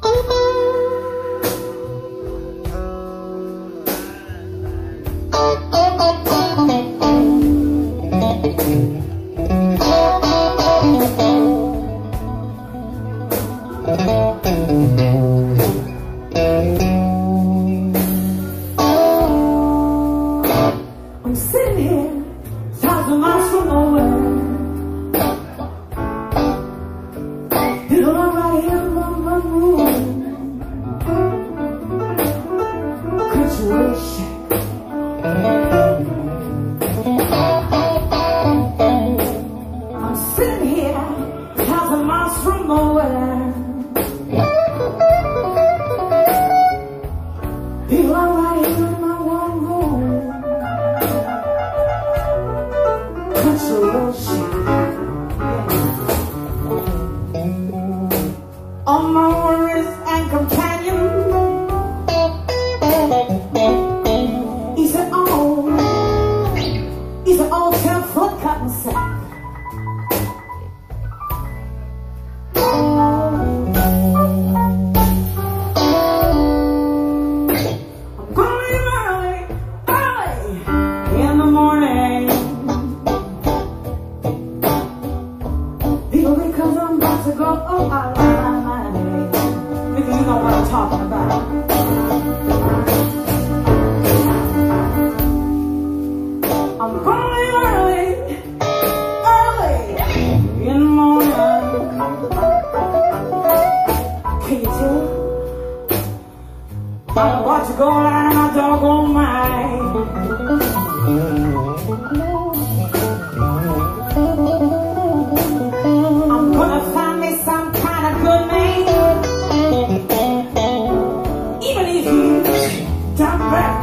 Con Feel alright in my one room. not a dog on mine. I'm gonna find me some kind of good man. Even if you dumb,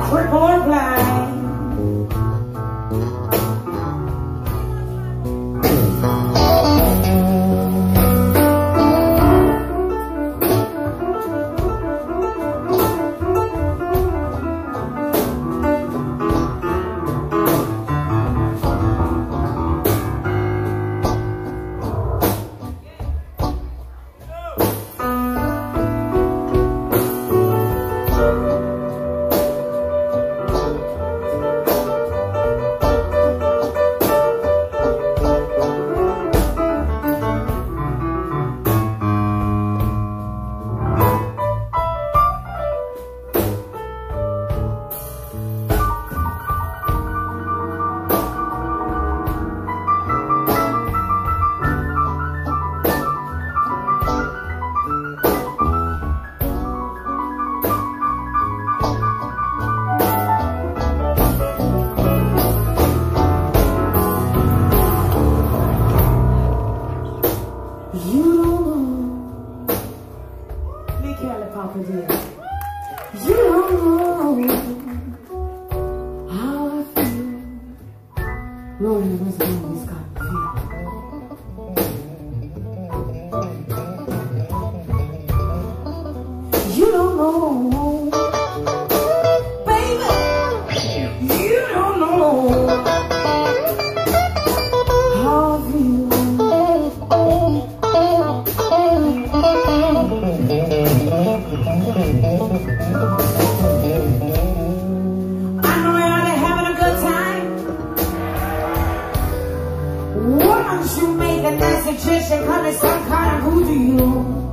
cripple, or blind. No, he was in his car. Once you make a nice suggestion, come in some kind of hoodoo.